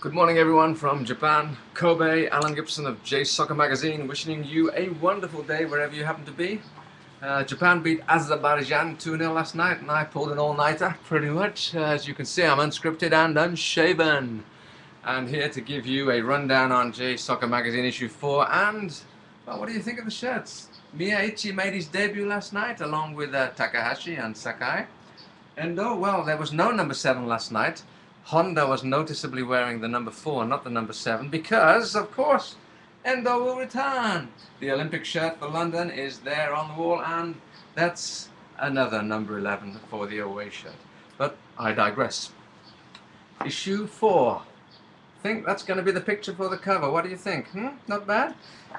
Good morning everyone from Japan, Kobe, Alan Gibson of J Soccer Magazine wishing you a wonderful day wherever you happen to be. Uh, Japan beat Azerbaijan 2-0 last night and I pulled an all-nighter pretty much. Uh, as you can see I'm unscripted and unshaven. And here to give you a rundown on J Soccer Magazine issue 4 and well, what do you think of the shirts? Miyaichi made his debut last night along with uh, Takahashi and Sakai. And oh well, there was no number 7 last night. Honda was noticeably wearing the number 4, not the number 7, because, of course, Endo will return. The Olympic shirt for London is there on the wall, and that's another number 11 for the away shirt. But I digress. Issue 4. think that's going to be the picture for the cover. What do you think? Hmm? Not bad?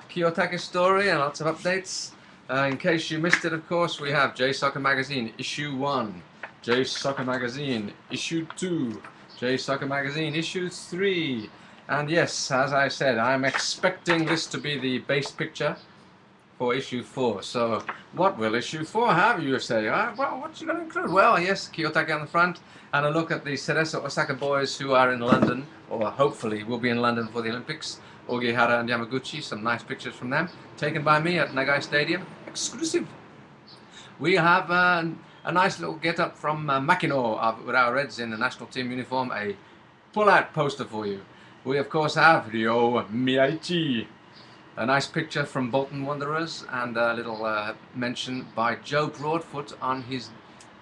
Kiyotake story and lots of updates. Uh, in case you missed it, of course, we have J Soccer Magazine, Issue 1. J Soccer Magazine, Issue 2. J Soccer Magazine, issue 3. And yes, as I said, I'm expecting this to be the base picture for issue 4. So, what will issue 4 have, you say? Uh, well, what's you going to include? Well, yes, Kiyotake on the front, and a look at the Cerezo Osaka boys who are in London, or hopefully will be in London for the Olympics. Ogihara and Yamaguchi, some nice pictures from them, taken by me at Nagai Stadium. Exclusive. We have... Uh, a nice little get up from uh, Makino uh, with Urawa Reds in the national team uniform, a pull-out poster for you. We of course have Ryo Miyaichi, a nice picture from Bolton Wanderers and a little uh, mention by Joe Broadfoot on his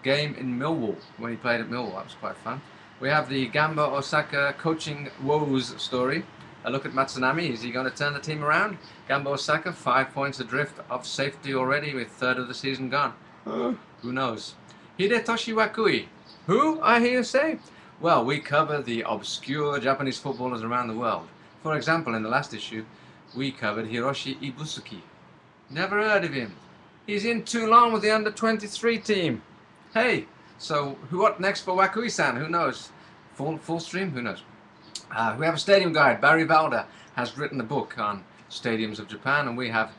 game in Millwall when he played at Millwall. That was quite fun. We have the Gamba Osaka coaching woes story. A look at Matsunami. Is he going to turn the team around? Gamba Osaka, five points adrift of safety already with third of the season gone. Who knows? Hidetoshi Wakui. Who, I hear you say? Well, we cover the obscure Japanese footballers around the world. For example, in the last issue, we covered Hiroshi Ibusuki. Never heard of him. He's in Toulon with the under-23 team. Hey, so what next for Wakui-san? Who knows? Full, full stream? Who knows? Uh, we have a stadium guide. Barry Valder has written a book on stadiums of Japan, and we have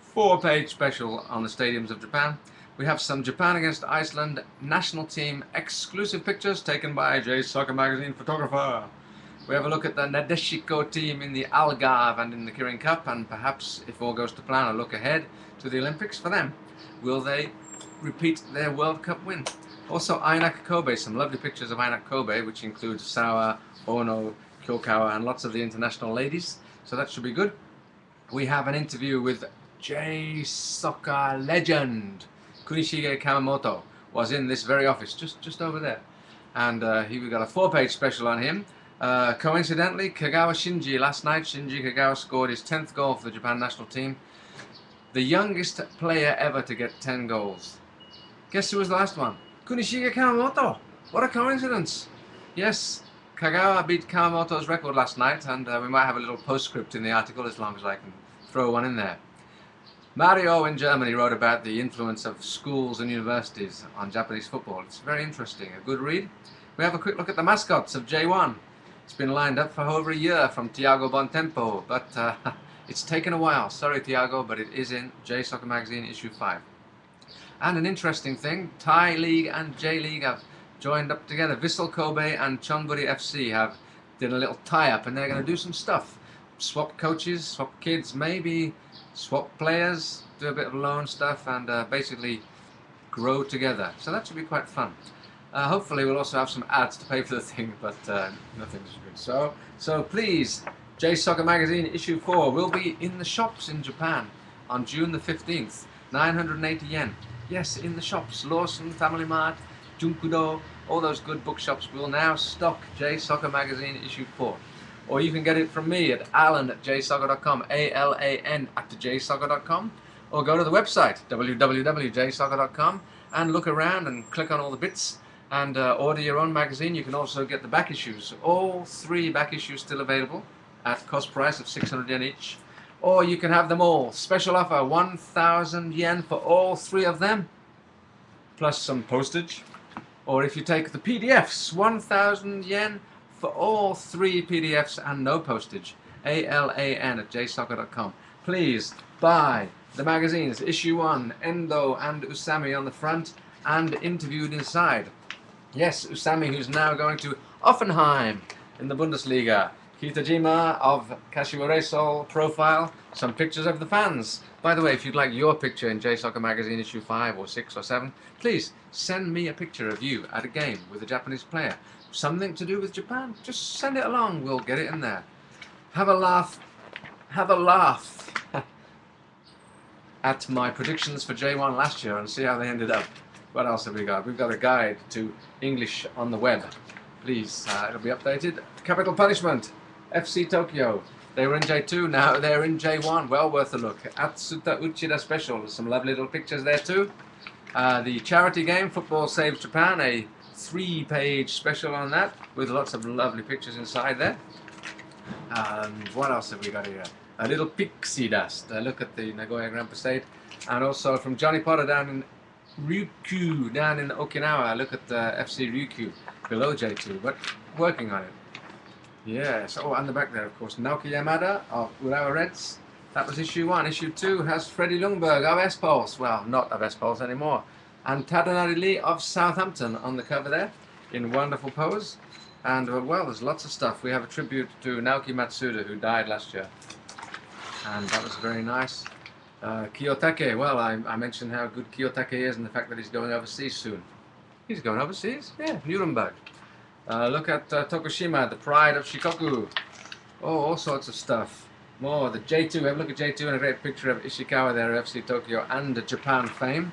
four-page special on the stadiums of Japan. We have some Japan against Iceland national team exclusive pictures taken by J Soccer Magazine photographer. We have a look at the Nadeshiko team in the Algarve and in the Kirin Cup and perhaps, if all goes to plan, a look ahead to the Olympics for them. Will they repeat their World Cup win? Also, INAC Kobe, some lovely pictures of INAC Kobe, which includes Sawa, Ono, Kyokawa and lots of the international ladies, so that should be good. We have an interview with J Soccer legend Kunishige Kamamoto was in this very office, just, just over there. And uh, he, we got a four-page special on him. Uh, coincidentally, Kagawa Shinji, last night, Shinji Kagawa scored his 10th goal for the Japan national team. The youngest player ever to get 10 goals. Guess who was the last one? Kunishige Kamamoto. What a coincidence. Yes, Kagawa beat Kamamoto's record last night, and uh, we might have a little postscript in the article as long as I can throw one in there. Mario in Germany wrote about the influence of schools and universities on Japanese football. It's very interesting, a good read. We have a quick look at the mascots of J1. It's been lined up for over a year from Tiago Bontempo, but uh, it's taken a while. Sorry, Tiago, but it is in J Soccer Magazine issue 5. And an interesting thing, Thai League and J League have joined up together. Vissel Kobe and Chonburi FC have did a little tie-up, and they're going to do some stuff. Swap coaches, swap kids, maybe swap players, do a bit of loan stuff, and uh, basically grow together. So that should be quite fun. Uh, hopefully we'll also have some ads to pay for the thing, but uh, nothing's good. So, so please, J Soccer Magazine issue 4 will be in the shops in Japan on June the 15th. 980 yen. Yes, in the shops. Lawson, Family Mart, Junkudo, all those good bookshops will now stock J Soccer Magazine issue 4 or you can get it from me at alan at jsoccer.com, A-L-A-N at jsoccer.com, or go to the website, www.jsoccer.com, and look around and click on all the bits and uh, order your own magazine. You can also get the back issues, all three back issues still available at cost price of 600 yen each, or you can have them all. Special offer, 1,000 yen for all three of them, plus some postage. Or if you take the PDFs, 1,000 yen for all three PDFs and no postage. A-L-A-N at jsoccer.com. Please buy the magazines, issue 1, Endo and Usami on the front, and interviewed inside. Yes, Usami, who's now going to Hoffenheim in the Bundesliga. Kitajima of Kashiwa Reysol profile, some pictures of the fans. By the way, if you'd like your picture in J Soccer Magazine issue 5 or 6 or 7, please send me a picture of you at a game with a Japanese player. Something to do with Japan, just send it along, we'll get it in there. Have a laugh, have a laugh at my predictions for J1 last year and see how they ended up. What else have we got? We've got a guide to English on the web. Please, uh, it'll be updated. Capital Punishment. FC Tokyo. They were in J2, now they're in J1. Well worth a look. Atsuto Uchida Special. Some lovely little pictures there too. Uh, the charity game, Football Saves Japan, a three-page special on that with lots of lovely pictures inside there. And what else have we got here? A little pixie dust. A look at the Nagoya Grand Parade. And also from Johnny Potter down in Ryukyu, down in Okinawa. Look at the FC Ryukyu below J2, but working on it. Yes, oh, and the back there, of course, Naoki Yamada of Urawa Reds. That was issue one. Issue two has Freddie Ljungberg of S-Pulse. Well, not of S-Pulse anymore. And Tadanari Lee of Southampton on the cover there, in wonderful pose. And, uh, well, there's lots of stuff. We have a tribute to Naoki Matsuda, who died last year. And that was very nice. Uh, Kiyotake, well, I, I mentioned how good Kiyotake is and the fact that he's going overseas soon. He's going overseas? Yeah, Nuremberg. Uh, look at uh, Tokushima, the pride of Shikoku. Oh, all sorts of stuff. More, the J2, have a look at J2 and a great picture of Ishikawa there, FC Tokyo and the Japan fame.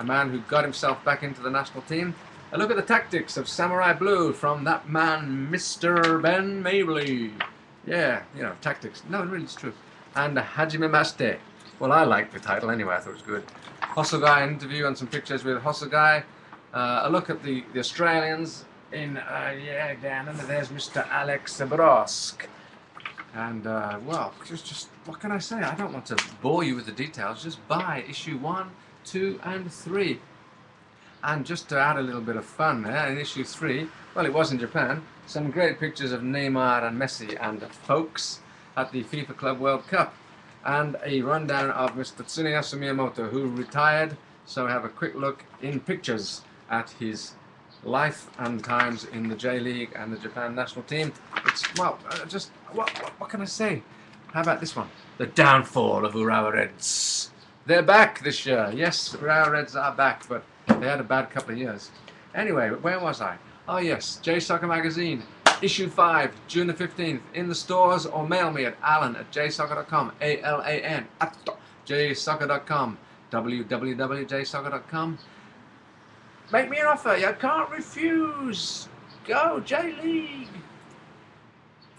A man who got himself back into the national team. A look at the tactics of Samurai Blue from that man, Mr. Ben Mabley. Yeah, you know, tactics. No, really, it's true. And Hajime Mashite. Well, I liked the title anyway, I thought it was good. Hosogai interview and some pictures with Hosogai. Uh, a look at the, the Australians in, uh, yeah, down under there's Mr. Alex Brosque. And, uh, well, just, just, what can I say? I don't want to bore you with the details. Just buy issue one, two, and three. And just to add a little bit of fun there, in issue three, well, it was in Japan, some great pictures of Neymar and Messi and folks at the FIFA Club World Cup. And a rundown of Mr. Tsuneyasu Miyamoto, who retired. So have a quick look in pictures at his life and times in the J League and the Japan national team. It's, well, uh, just, what, what, what, can I say? How about this one? The downfall of Urawa Reds. They're back this year. Yes, Urawa Reds are back, but they had a bad couple of years. Anyway, where was I? Oh yes, J Soccer Magazine, issue 5, June the 15th, in the stores or mail me at alan at jsoccer.com, A-L-A-N, at jsoccer.com, www.jsoccer.com. Make me an offer. You can't refuse. Go, J League.